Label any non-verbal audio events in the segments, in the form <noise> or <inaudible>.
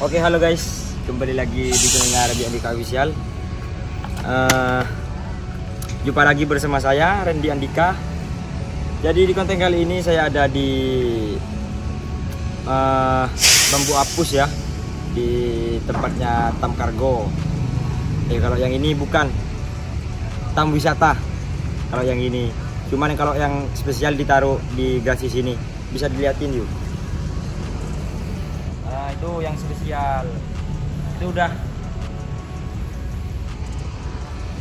Oke halo guys, kembali lagi di channel Rabi Andika Official. Eh, jumpa lagi bersama saya Randy Andika. Jadi di konten kali ini saya ada di eh, Bambu Apus ya, di tempatnya Tam Kargo. Eh kalau yang ini bukan Tam Wisata. Kalau yang ini, cuman kalau yang spesial ditaruh di garasi sini, bisa dilihatin yuk. Itu yang spesial. Itu udah.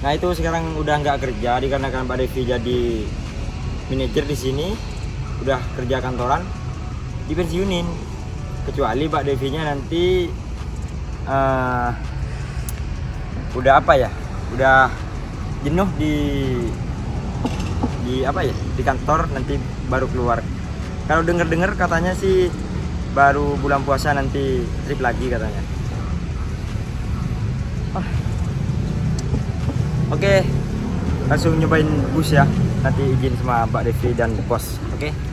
Nah, itu sekarang udah nggak kerja dikarenakan Pak Devi jadi manajer di sini. Udah kerja kantoran dipensiunin. Kecuali Pak Devinya nanti eh, udah apa ya? Udah jenuh di di apa ya? Di kantor nanti baru keluar. Kalau denger-dengar katanya sih baru bulan puasa nanti trip lagi katanya. Ah. Oke, langsung nyobain bus ya. Nanti izin sama Mbak Devi dan bos. Oke.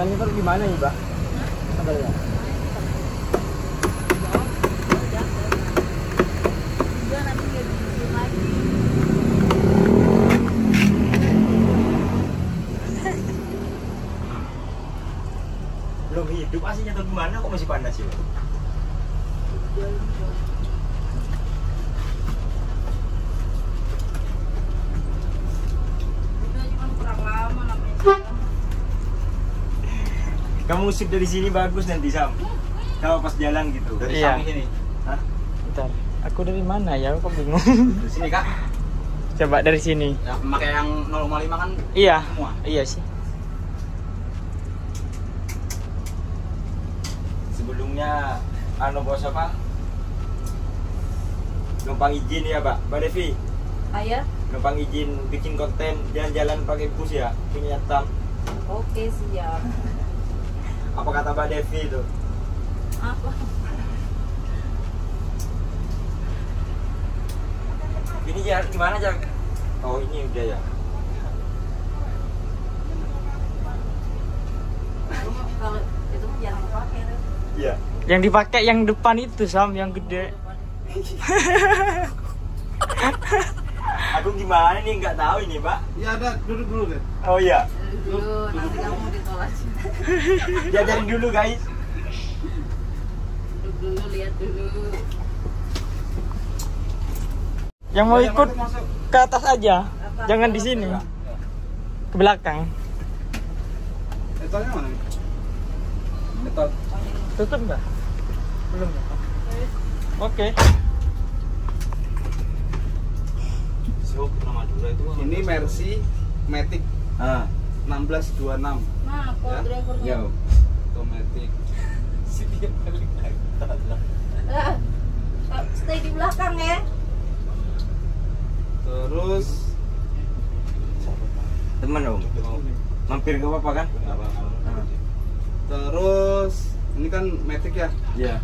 Tanggalnya baru di mana nih, Mbak? Tanggalnya. Belum hidup aslinya atau gimana kok masih panas sih? Usip dari sini bagus nanti Sam. Kalau pas jalan gitu. Dari Iya. samping sini. Hah? Bentar, aku dari mana ya? Aku bingung. Dari sini kak. Coba dari sini. Ya, pakai yang 0,5 kan Iya, semua. iya sih. Sebelumnya anu bos apa? Numpang izin ya, Pak. Mbak Devi, Ayah, numpang izin bikin konten jalan-jalan pakai bus ya, punya tam. oke siap. Apa kata Mbak Devi itu? Apa? Ini ya gimana aja? Oh ini udah ya. Kalau itu jangan pakai. tuh. Iya. Yang dipakai yang depan itu Sam, yang gede. <laughs> Aku gimana nih nggak tahu ini, Pak. Iya ada duduk dulu deh. Oh iya. Dulu nanti kamu ditolak. <laughs> Diajarin dulu, guys. Duduk dulu, lihat dulu. Yang mau Ya, ikut ke atas aja. Apa? Jangan di sini. Ke belakang. Etolnya mana? nih? Etol. Tutup nggak? Belum. Oke. So, nama Madura itu. Ini Mercy Matic Ah, 1626 Nah, kok Ya? drivernya? ya. Automatic. Ah, stay di belakang ya. Terus Teman Om. oh, Mampir ke apa kan? apa-apa. Ah. Terus ini kan Matic ya. Iya.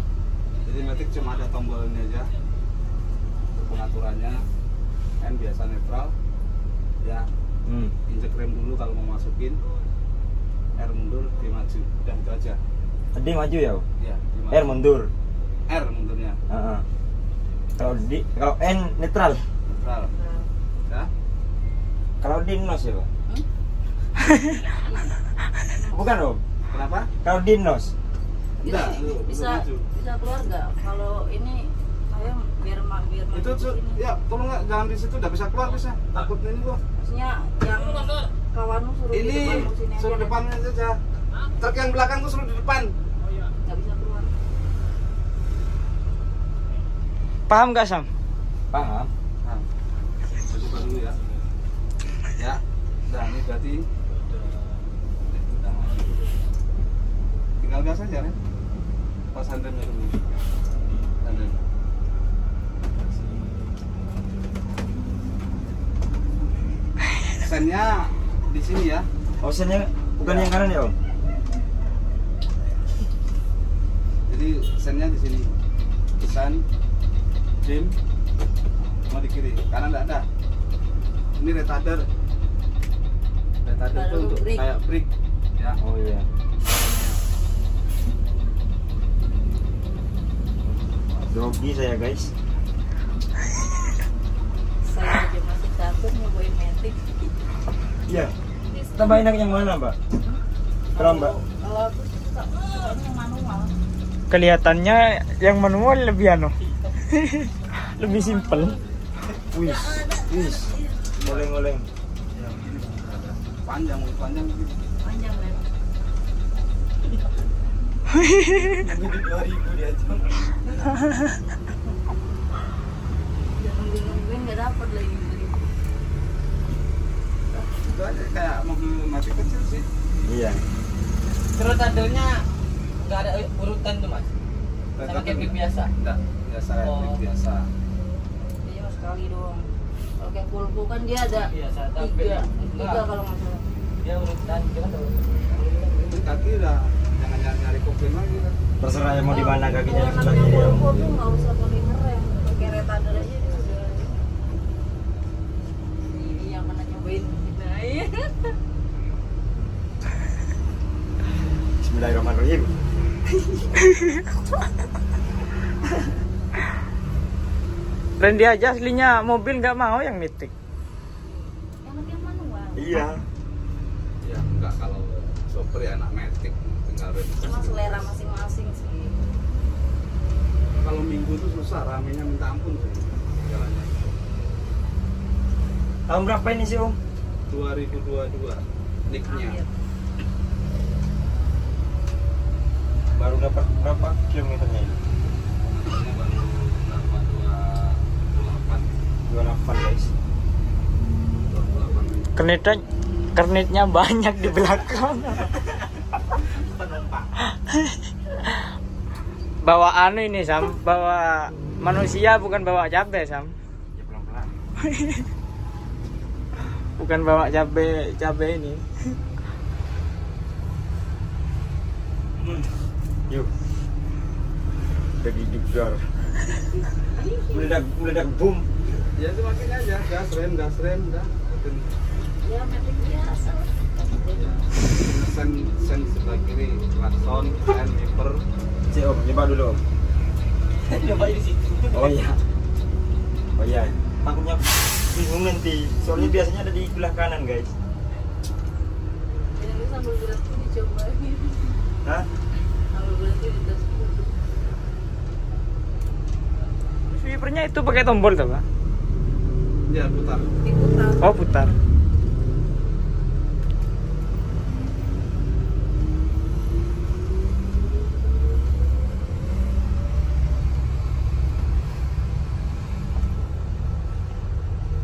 Jadi Matic cuma ada tombol ini aja. Pengaturannya N biasa netral. Ya, Hmm. injek rem dulu kalau mau masukin. R mundur, D maju. Udah itu aja. Tadi maju ya? Ya, D maju. R mundur. R mundurnya. Heeh. Kalau di kalau N netral. Netral. Ya. Kalau di nos ya, Pak? Hmm? <laughs> Bukan, Om. Kenapa? Kalau di nos. Bisa maju. bisa keluar nggak? Kalau ini biar biar Itu di sini. ya tolong nggak jangan di situ udah bisa keluar bisa. Takut ini gua. Maksudnya yang kawanmu suruh di Ini depan sini aja suruh depannya saja. Truk yang belakang tuh suruh di depan. nggak bisa keluar Paham nggak Sam? Paham? dulu ya ya nah ini berarti udah tinggal gas aja kan pas handremnya dulu handrem sennya di sini ya Optionnya bukan yang kanan ya om? jadi sennya di sini sen dim mau di kiri kanan enggak ada ini retarder retarder itu untuk brake. kayak brake ya Oh iya. Grogi saya guys. <laughs> Saya aja masih takut nyobain metik. Iya. Tambah enak yang mana mbak? Kalau mbak? Kalau aku suka sukanya yang manual. Kelihatannya yang manual lebih anu. <laughs> lebih simpel. Wis, wis. Ya. Ada. panjang panjang. Panjang kan. Jangan nungguin nggak dapet lagi. Itu aja kayak mobil mati kecil sih Iya. Terus tandanya nggak ada urutan tuh mas? Sama Retarder kayak biasa? enggak biasa Oh. biasa cuma sekali doang. Kalau kayak pulpu kan dia ada Biasa, tapi tiga, enggak. tiga kalau nggak salah. Dia urutan, dia kan tahu. ini kaki udah jangan nyari nyari kopling lagi kan Terserah yang mau di mana kakinya sebelah kiri om. pulpu tuh nggak usah pakai ngerem, pakai retarder aja dia udah. Ini yang pernah nyobain. Nah, iya. Bismillahirrahmanirrahim. Dan dia aja aslinya mobil nggak mau yang mitik. Yang manual. Iya. ya enggak kalau sopir ya anak metik tinggal Cuma selera masing-masing sih. kalau minggu tuh susah ramenya minta ampun sih jalannya Tahun berapa ini sih om? 2022 nicknya Akhir. Baru dapat berapa kilometernya ini? Ini baru berapa 28 28 guys. 28 Kernetnya kernetnya banyak di belakang. bawa anu ini Sam, bawa manusia bukan bawa cabe Sam. Ya pelan-pelan. Bukan bawa cabe cabe ini. Yuk. Jadi jedar. Meledak meledak boom. Ya itu makin aja gas rem gas rem dah Ya metik biasa. ya. sen sen sebelah kiri klakson hand wiper Si om, coba dulu om. Coba di situ. Oh iya. Oh iya. Takutnya bingung nanti. Soalnya biasanya ada di sebelah kanan guys. Jadi sambil beras pun dicobain. Hah? Sambil beras pun dulu. Sweepernya itu pakai tombol tuh, Pak? Ya putar. Oh, putar.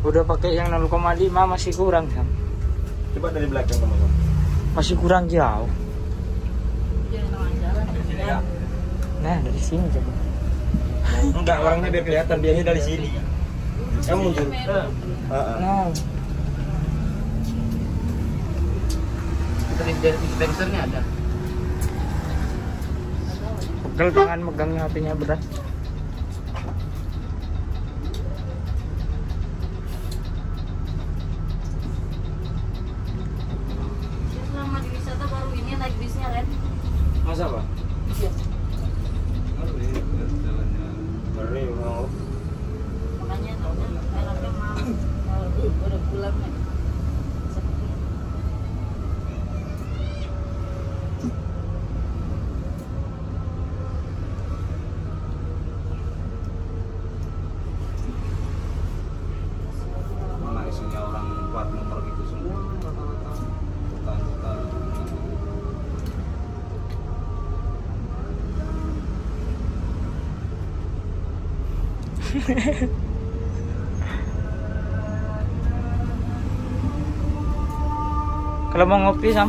Udah pakai yang 0,5 masih kurang, Sam. Coba dari belakang. Om. Masih kurang jauh. Ya. Nah, dari sini coba. Enggak, orangnya biar kelihatan biasanya dari sini. Kamu mundur. Nah, dispensernya ada. pegel tangan megangnya HP-nya berat. Kalau mau ngopi sam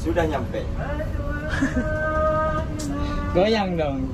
Sudah nyampe Goyang dong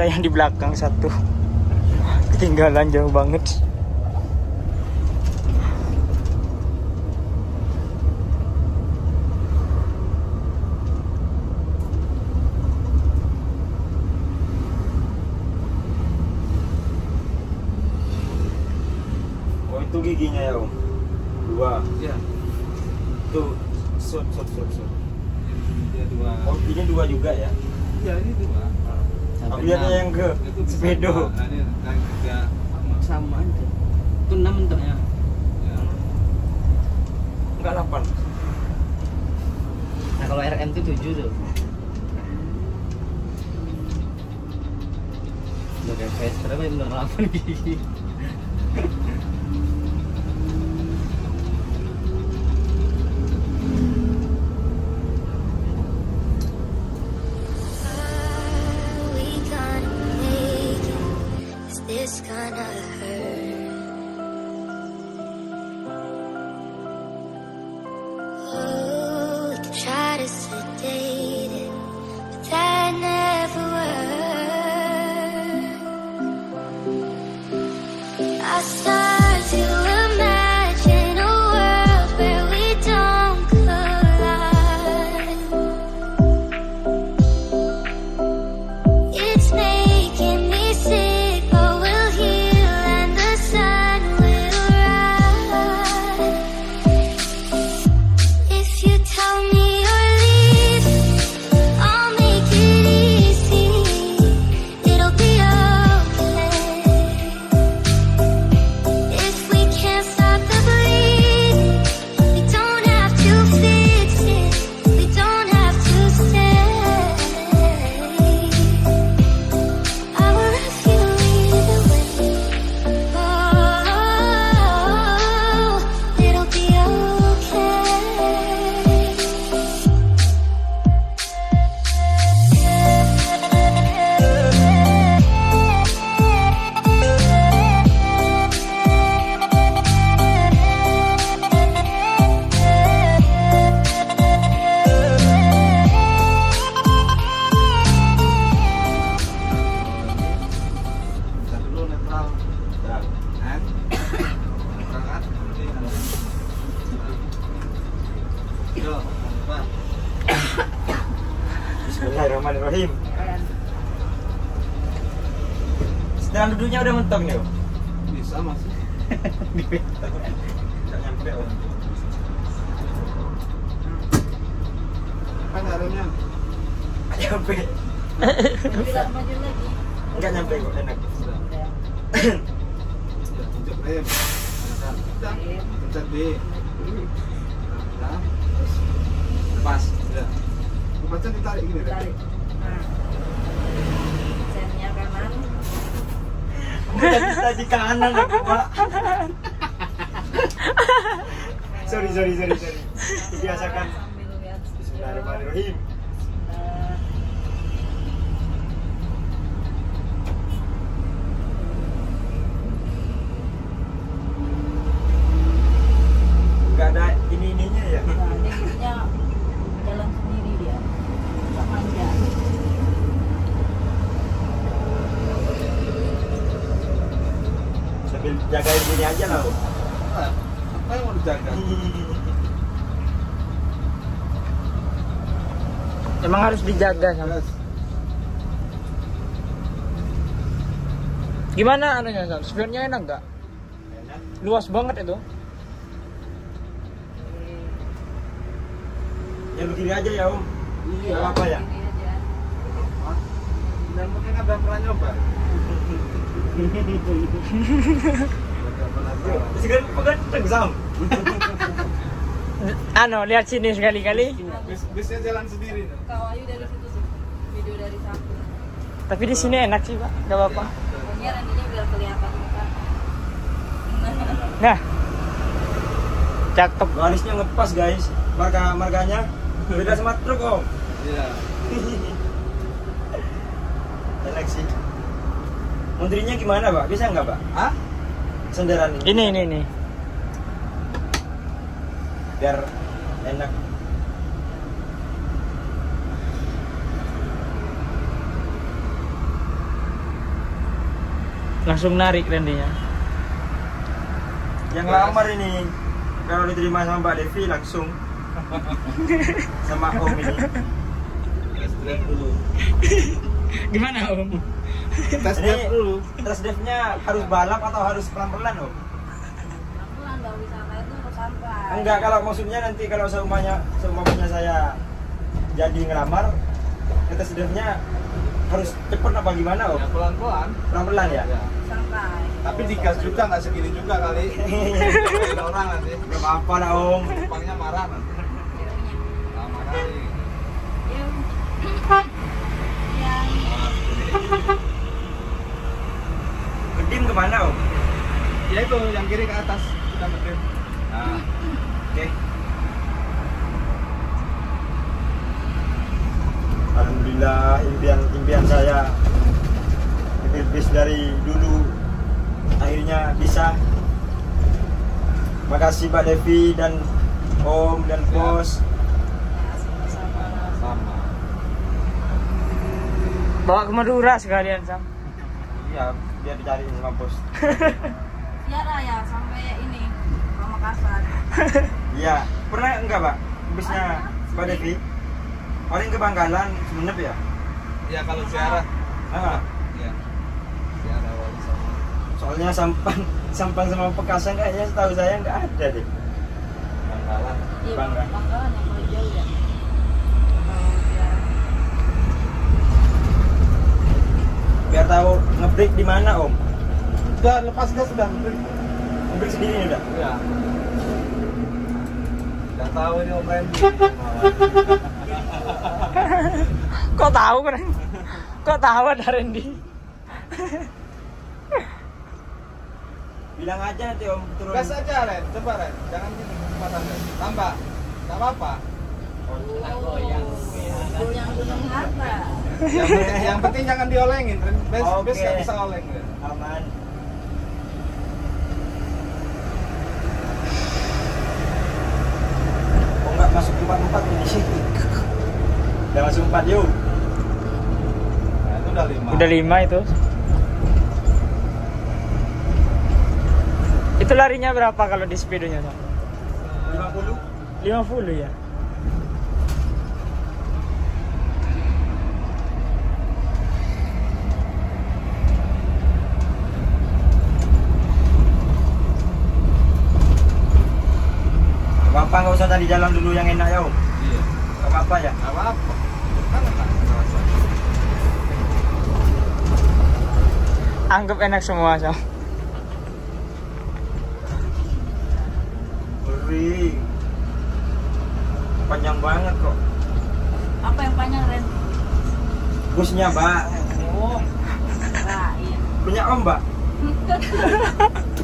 ada yang di belakang satu. Ketinggalan jauh banget. tujuh tuh. Udah kayak pester apa yang udah gigi day. benteng ya bisa mas di kan harusnya nyampe lagi nggak nyampe kok enak pencet rem pencet B lepas udah ditarik gini bisa di kanan aku pak. Sorry sorry sorry sorry. Dibiasakan Bismillahirrahmanirrahim. jagain gini aja lah apa yang mau dijaga? <laughs> Emang harus dijaga sama gimana anunya sam? Sebenarnya enak nggak? Luas banget itu. Ya begini aja ya om. Iya. apa ya? Dan mungkin ada pernah nyoba. <laughs> <laughs> Anu, lihat sini sekali-kali. Bis, bisnya jalan sendiri. tuh. Kawayu dari situ sih. Video dari samping. Tapi di sini enak sih, Pak. Gak apa-apa. Pokoknya rendinya biar kelihatan muka. Nah. Cakep. Garisnya ngepas guys. Marka markanya beda sama truk om. Iya. <laughs> Enak sih. Menterinya gimana pak? Bisa nggak pak? Hah? Senderan ini. Ini, ini, ini. Biar enak. Langsung narik rendinya. Yang lamar ini kalau diterima sama Mbak Devi langsung <laughs> sama Om ini. Gimana, Om? Tes Ini drive dulu. tes drive-nya harus balap atau harus pelan-pelan Om? Pelan nggak bisa kayak itu harus santai. Enggak, kalau maksudnya nanti kalau seumanya seumanya saya jadi ngelamar, ya tes drive-nya harus cepet apa gimana Om? Ya pelan-pelan. Pelan-pelan ya? Ya. Santai. Tapi digas juga nggak segini juga kali. <laughs> Ada orang nanti. Gak apa-apa lah Om. Marah nanti. Videonya. Lama kali. Ya. Ya. Kedim ke mana Om? Ya itu yang kiri ke atas kita ngedrip. Nah, oke. Alhamdulillah impian impian saya bis dari dulu akhirnya bisa. Makasih Pak Devi dan Om dan Bos. Sama-sama. Sama. Bawa ke Madura sekalian, Sam. Iya, biar dicariin sama Bos. <laughs> Lah ya sampai ini Pamekasan. <laughs> Iya, pernah enggak Pak? Bisnya Pak Devi? Paling ke Bangkalan, Sumenep ya? Ya kalau ziarah. Ah, Ya. Ziarah wali sama. soalnya sampang <laughs> sampang sama Pekasan kayaknya setahu saya nggak ada deh. Bangkalan. Iya, Bangka. Bangkalan yang paling jauh ya. Kalau dia Biar ngebreak di mana Om. Udah lepas gas sudah. Ngebreak sendiri nih udah. Ya. Udah tahu ini Om Randy. Kok tahu kan? Kok tahu ada Randy? Bilang aja nanti Om turun. Gas aja Ren, coba Ren. Jangan gini kecepatan Ren. Tambah. Gak apa-apa. goyang gunung apa? Yang, yang penting jangan diolengin Ren. Bes, Oke. bes gak bisa oleng Ren. Aman. Kok nggak masuk empat empat ini? <laughs> Udah masuk empat yuk. Nah, itu udah lima. Udah lima itu. Itu larinya berapa kalau di speedonya, Sam? 50 50 ya? Jalan dulu yang enak ya Om. Iya. Gak apa-apa ya. Gak apa-apa. Anggap enak semua, Sam. Beri. Panjang banget kok. Apa yang panjang Ren? Busnya Mbak. Oh, kirain. Punya Om Mbak. <laughs>